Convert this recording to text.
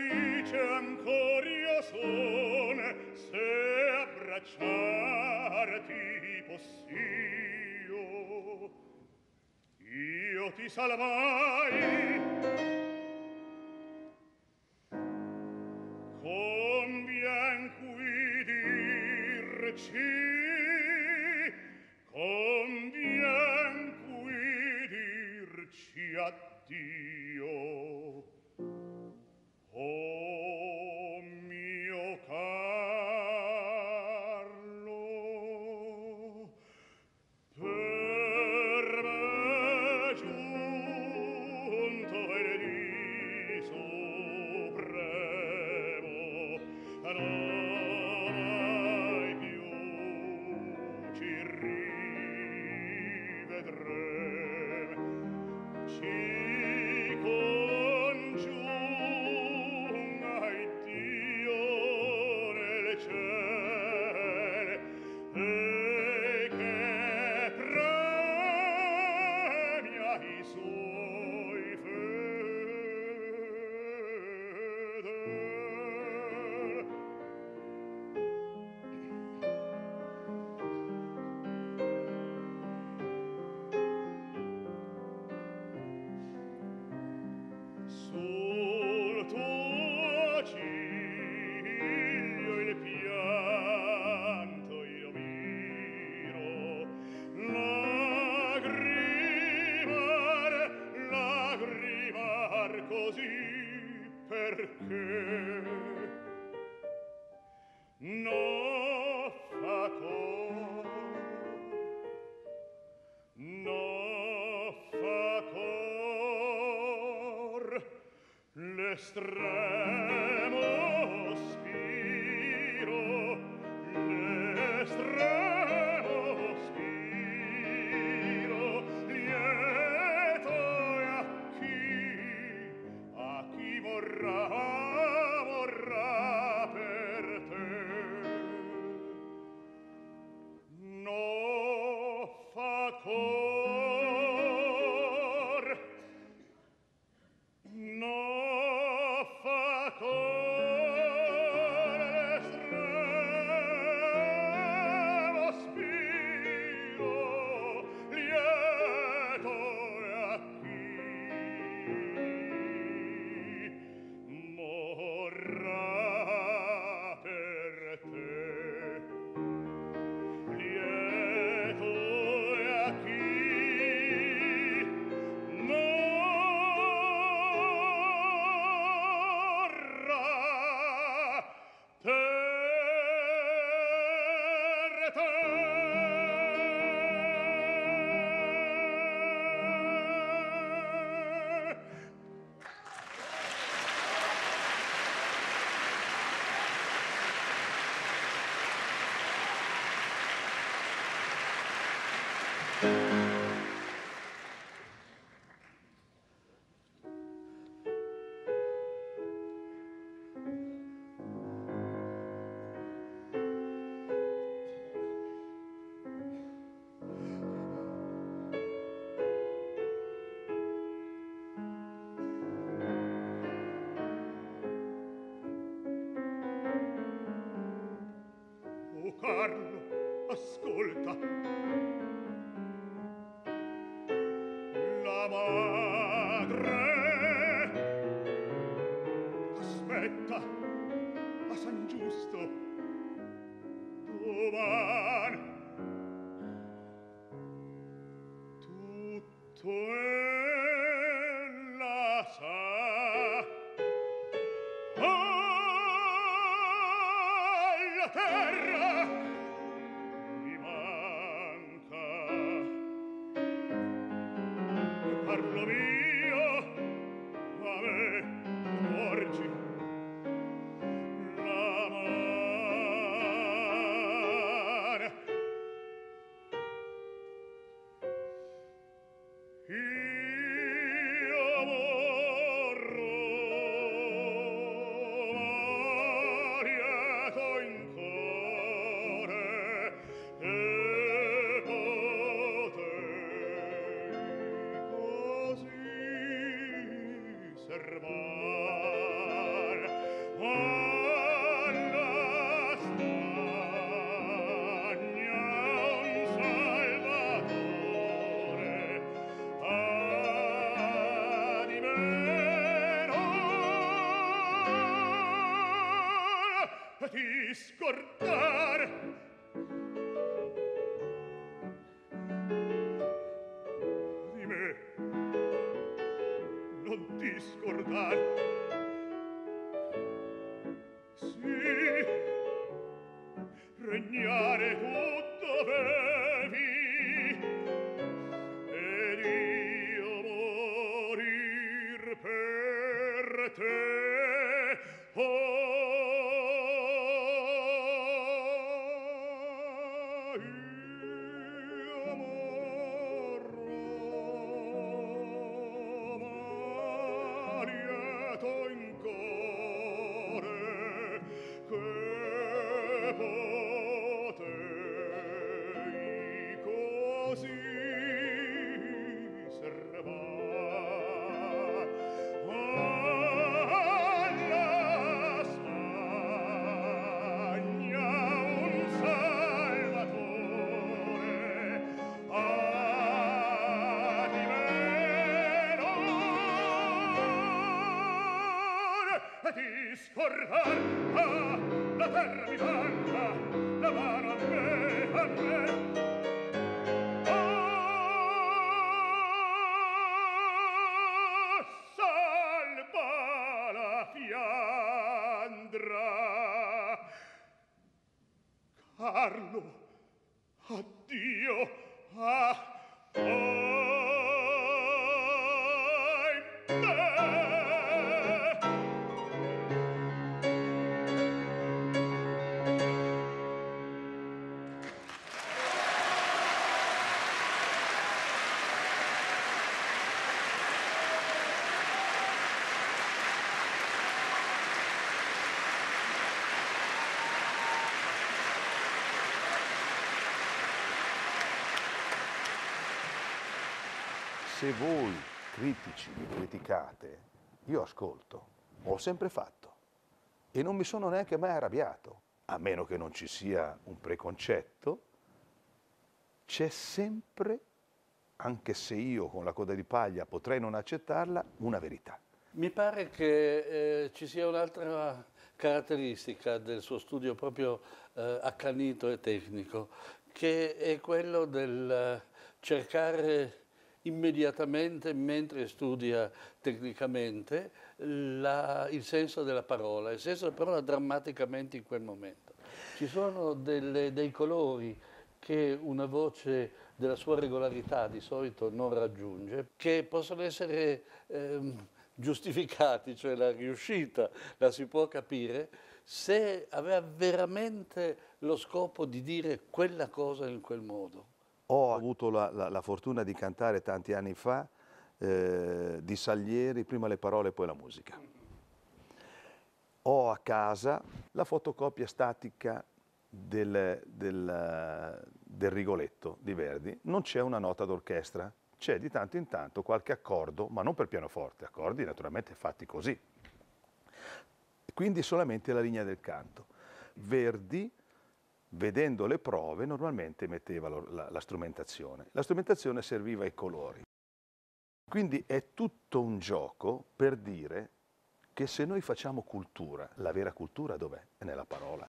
felice ancor io son se abbracciarti possio. Io ti salvai. Con bianqui dirci con bianqui dirci addio strette terra la madre. Aspetta. A San Giusto. Domani. Tutto è scordar ti scorrar ah la terra mi manca la mano a me a me. Ah, salva la fiandra. Se voi critici mi criticate, io ascolto, ho sempre fatto. E non mi sono neanche mai arrabbiato, a meno che non ci sia un preconcetto, c'è sempre, anche se io con la coda di paglia potrei non accettarla, una verità. Mi pare che eh, ci sia un'altra caratteristica del suo studio proprio eh, accanito e tecnico, che è quello del eh, cercare immediatamente, mentre studia tecnicamente, la- il senso della parola, il senso della parola drammaticamente in quel momento. Ci sono delle- dei colori che una voce della sua regolarità di solito non raggiunge, che possono essere ehm, giustificati, cioè la riuscita la si può capire se aveva veramente lo scopo di dire quella cosa in quel modo. Ho avuto la, la- la fortuna di cantare tanti anni fa eh, di Salieri, prima le parole, poi la musica. Ho a casa la fotocopia statica del, del- del Rigoletto di Verdi. Non c'è una nota d'orchestra, c'è di tanto in tanto qualche accordo, ma non per pianoforte, accordi naturalmente fatti così. Quindi solamente la linea del canto. Verdi vedendo le prove, normalmente metteva la, la strumentazione. La strumentazione serviva ai colori. Quindi è tutto un gioco per dire che se noi facciamo cultura, la vera cultura dov'è? È nella parola.